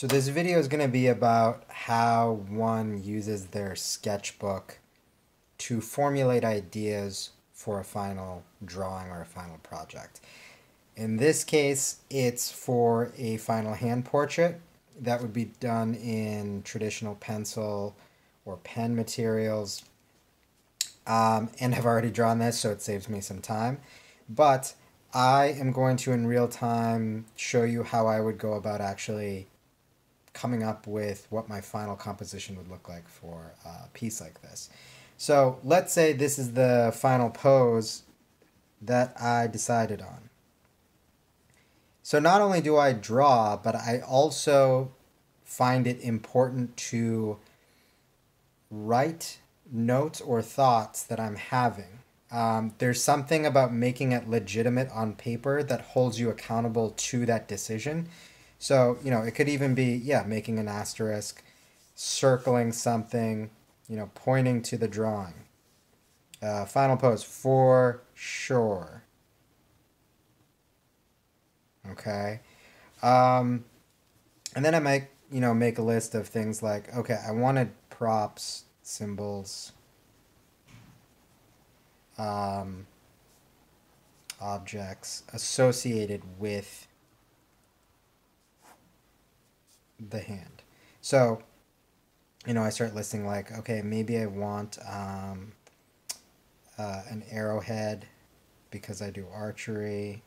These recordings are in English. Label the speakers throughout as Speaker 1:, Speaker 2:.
Speaker 1: So this video is going to be about how one uses their sketchbook to formulate ideas for a final drawing or a final project. In this case, it's for a final hand portrait that would be done in traditional pencil or pen materials. Um, and I've already drawn this, so it saves me some time. But I am going to, in real time, show you how I would go about actually coming up with what my final composition would look like for a piece like this. So let's say this is the final pose that I decided on. So not only do I draw, but I also find it important to write notes or thoughts that I'm having. Um, there's something about making it legitimate on paper that holds you accountable to that decision. So, you know, it could even be, yeah, making an asterisk, circling something, you know, pointing to the drawing. Uh, final pose, for sure. Okay. Um, and then I might, you know, make a list of things like, okay, I wanted props, symbols, um, objects associated with the hand. So, you know, I start listing like, okay, maybe I want um, uh, an arrowhead because I do archery.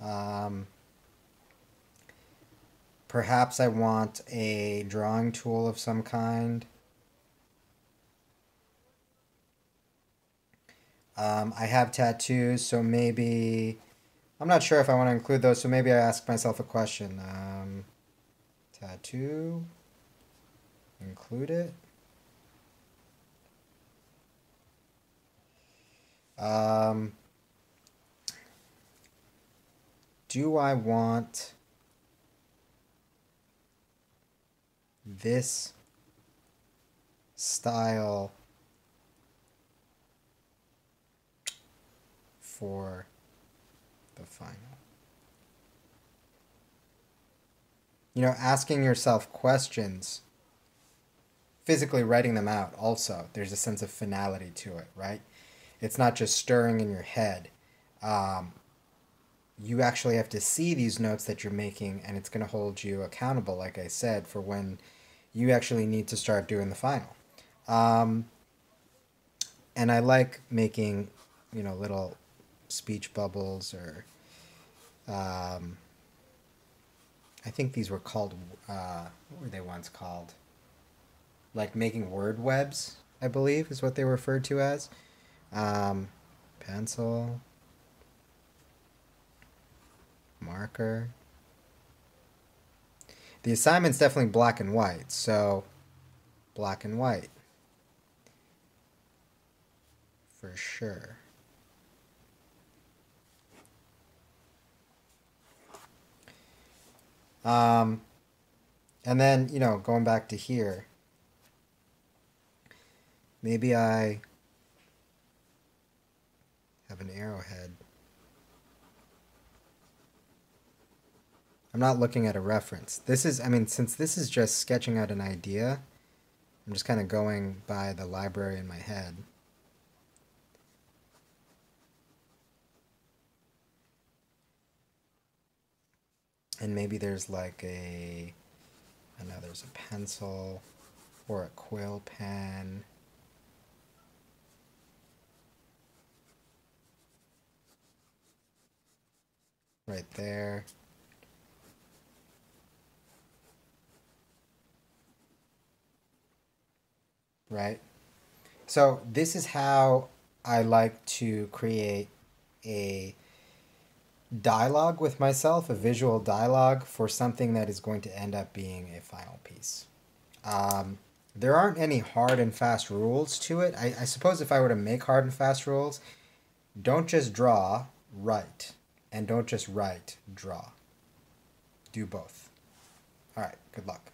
Speaker 1: Um, perhaps I want a drawing tool of some kind. Um, I have tattoos, so maybe I'm not sure if I want to include those. So maybe I ask myself a question: um, tattoo, include it. Um, do I want this style for the final. You know, asking yourself questions, physically writing them out also, there's a sense of finality to it, right? It's not just stirring in your head. Um, you actually have to see these notes that you're making, and it's going to hold you accountable, like I said, for when you actually need to start doing the final. Um, and I like making, you know, little speech bubbles or um, I think these were called uh, what were they once called? Like making word webs, I believe, is what they were referred to as. Um, pencil, marker. The assignment's definitely black and white, so black and white for sure. Um, and then, you know, going back to here, maybe I have an arrowhead. I'm not looking at a reference. This is, I mean, since this is just sketching out an idea, I'm just kind of going by the library in my head. And maybe there's like a I know there's a pencil or a quill pen. Right there. Right? So this is how I like to create a dialogue with myself, a visual dialogue for something that is going to end up being a final piece. Um, there aren't any hard and fast rules to it. I, I suppose if I were to make hard and fast rules, don't just draw, write. And don't just write, draw. Do both. All right, good luck.